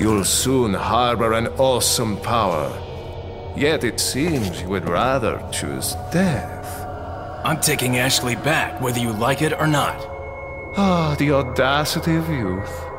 You'll soon harbor an awesome power. Yet it seems you would rather choose death. I'm taking Ashley back, whether you like it or not. Ah, the audacity of youth.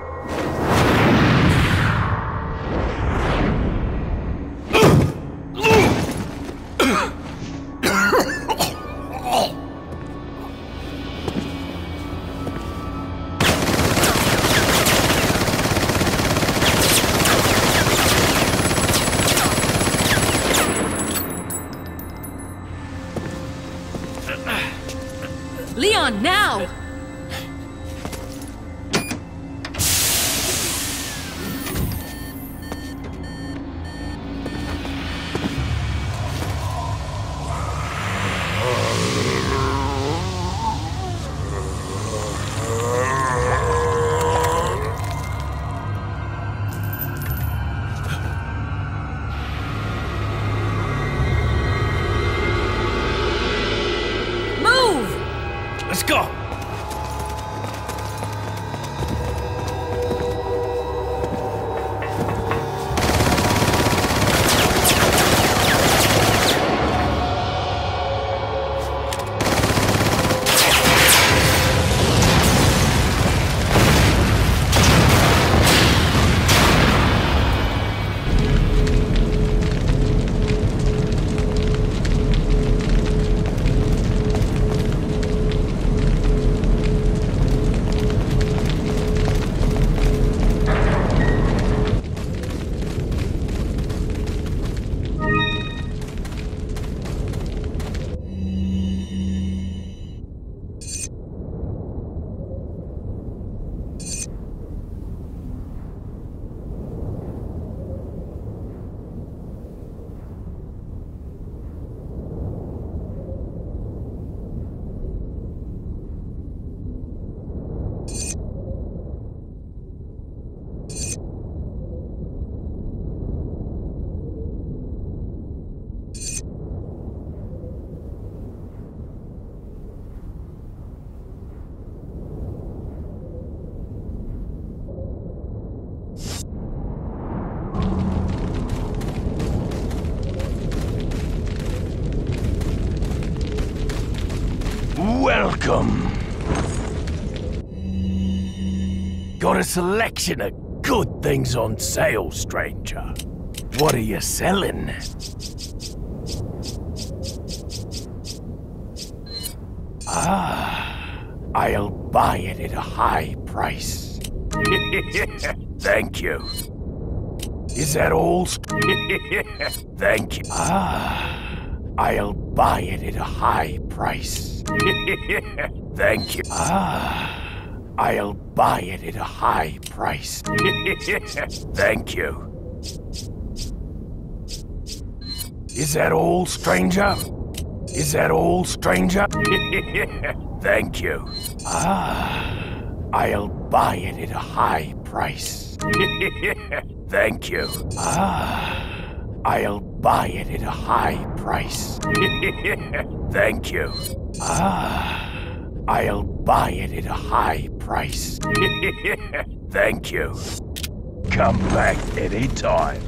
Welcome. Got a selection of good things on sale, stranger. What are you selling? Ah, I'll buy it at a high price. Thank you. Is that all? Thank you. Ah, I'll buy it at a high price. Thank you. Ah, I'll buy it at a high price. Thank you. Is that all, stranger? Is that all, stranger? Thank you. Ah, I'll buy it at a high price. Thank you. Ah, I'll buy it at a high price. Thank you. Ah, I'll buy it at a high price. Thank you. Come back anytime.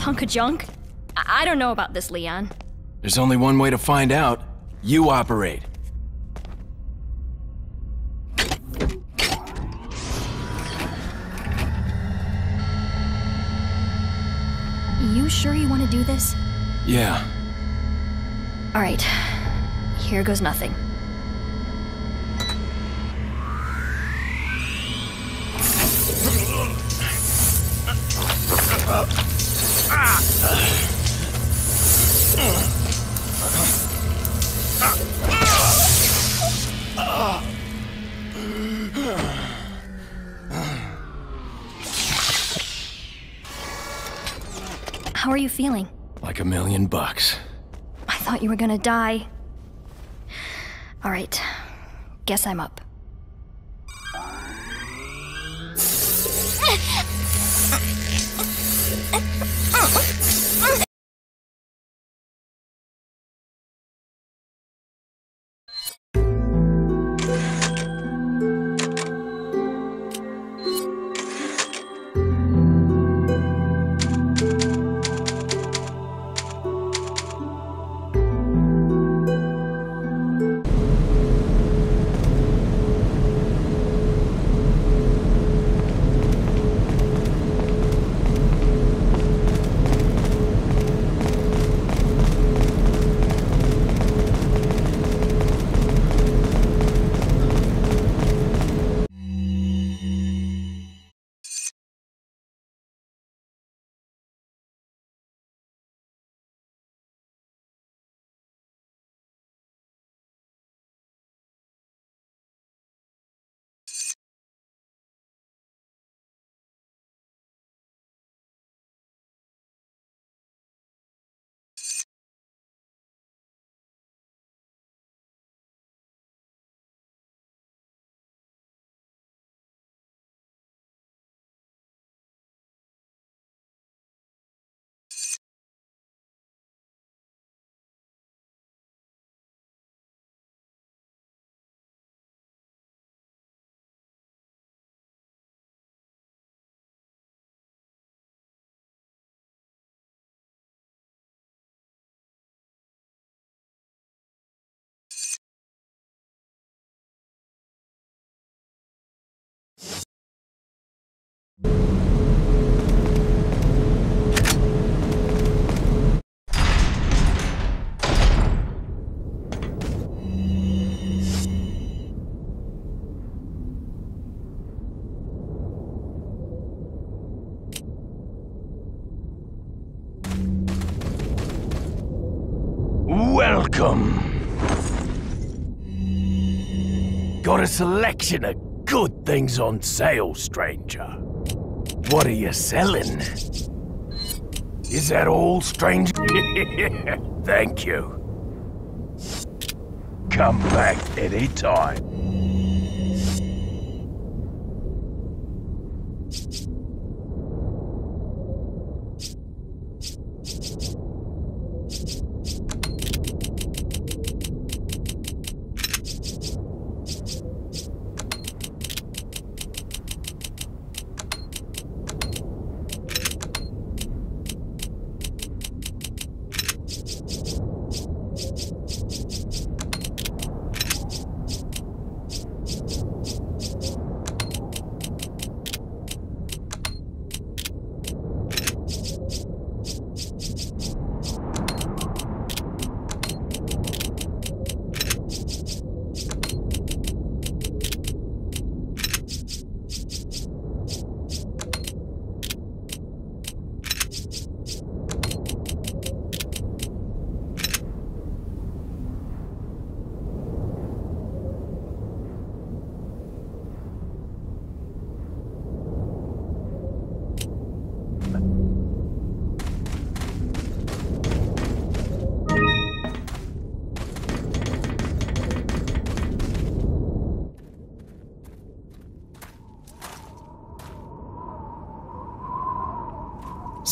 This hunk of junk? I, I don't know about this, Leon. There's only one way to find out. You operate. You sure you want to do this? Yeah. Alright. Here goes nothing. Million bucks. I thought you were gonna die. Alright. Guess I'm up. Got a selection of good things on sale, stranger. What are you selling? Is that all, stranger? Thank you. Come back any time.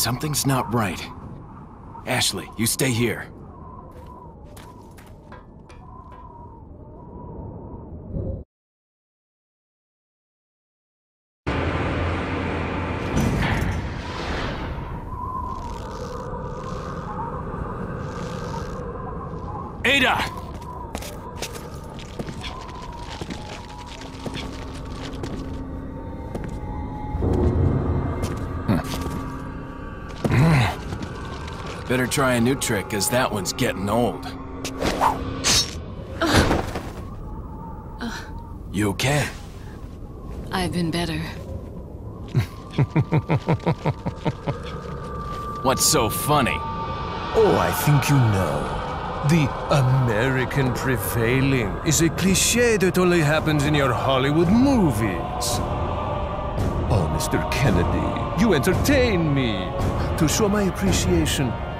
Something's not right. Ashley, you stay here. Try a new trick, cause that one's getting old. You okay? I've been better. What's so funny? Oh, I think you know. The American prevailing is a cliche that only happens in your Hollywood movies. Oh, Mr. Kennedy, you entertain me. To show my appreciation,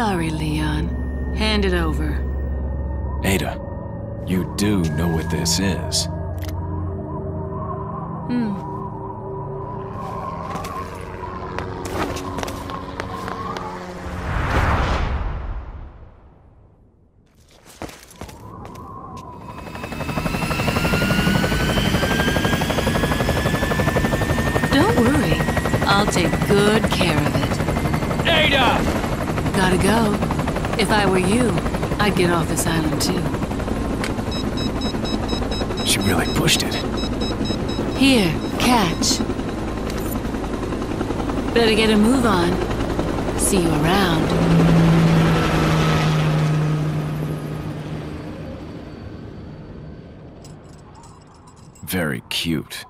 Sorry, Gotta go. If I were you, I'd get off this island too. She really pushed it. Here, catch. Better get a move on. See you around. Very cute.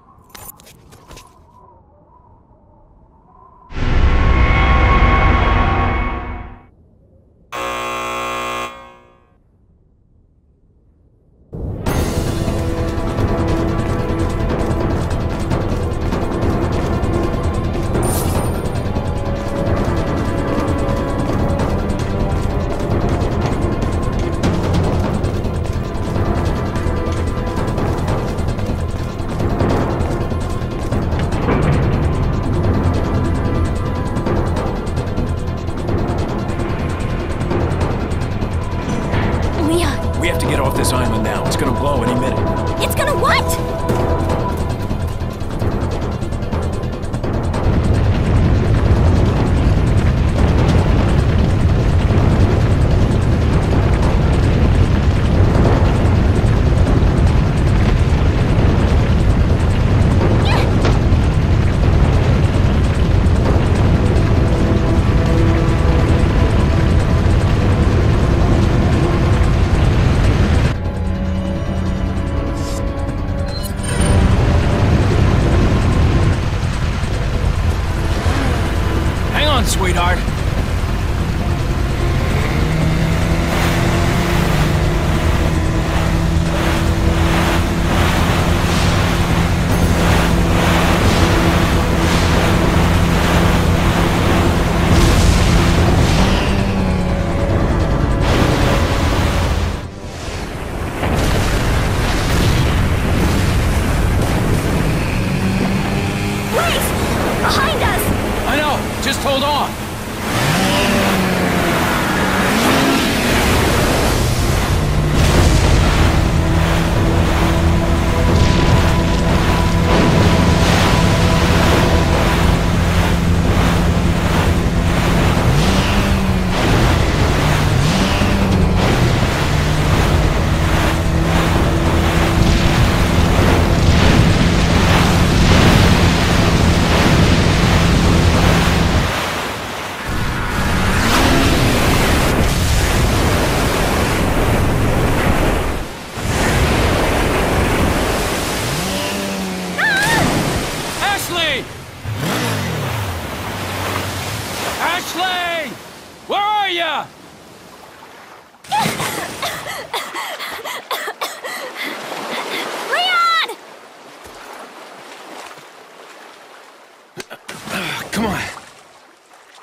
Come on.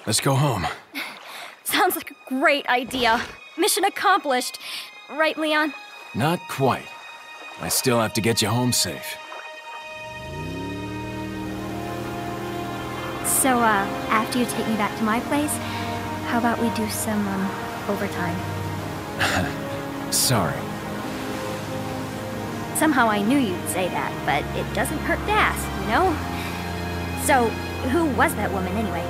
Let's go home. Sounds like a great idea. Mission accomplished. Right, Leon? Not quite. I still have to get you home safe. So, uh, after you take me back to my place, how about we do some, um, overtime? Sorry. Somehow I knew you'd say that, but it doesn't hurt to ask, you know? So, who was that woman anyway?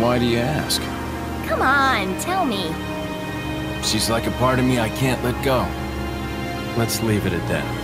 Why do you ask? Come on, tell me. She's like a part of me I can't let go. Let's leave it at that.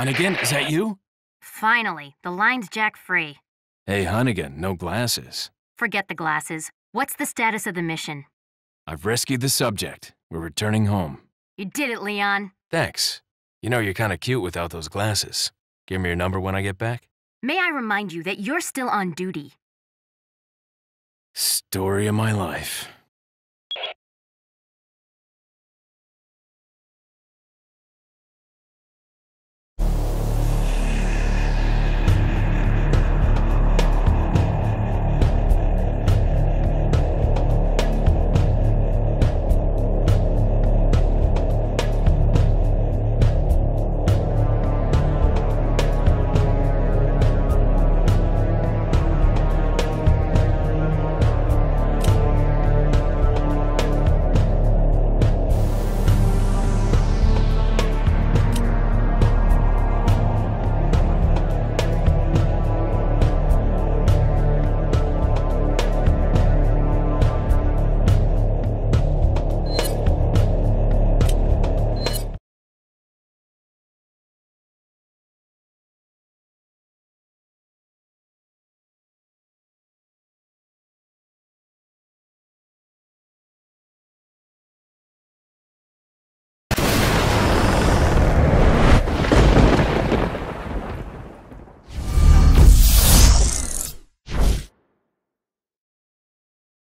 Hunnigan, is that you? Finally, the line's jack free. Hey, Hunnigan, no glasses. Forget the glasses. What's the status of the mission? I've rescued the subject. We're returning home. You did it, Leon. Thanks. You know, you're kinda cute without those glasses. Give me your number when I get back. May I remind you that you're still on duty? Story of my life.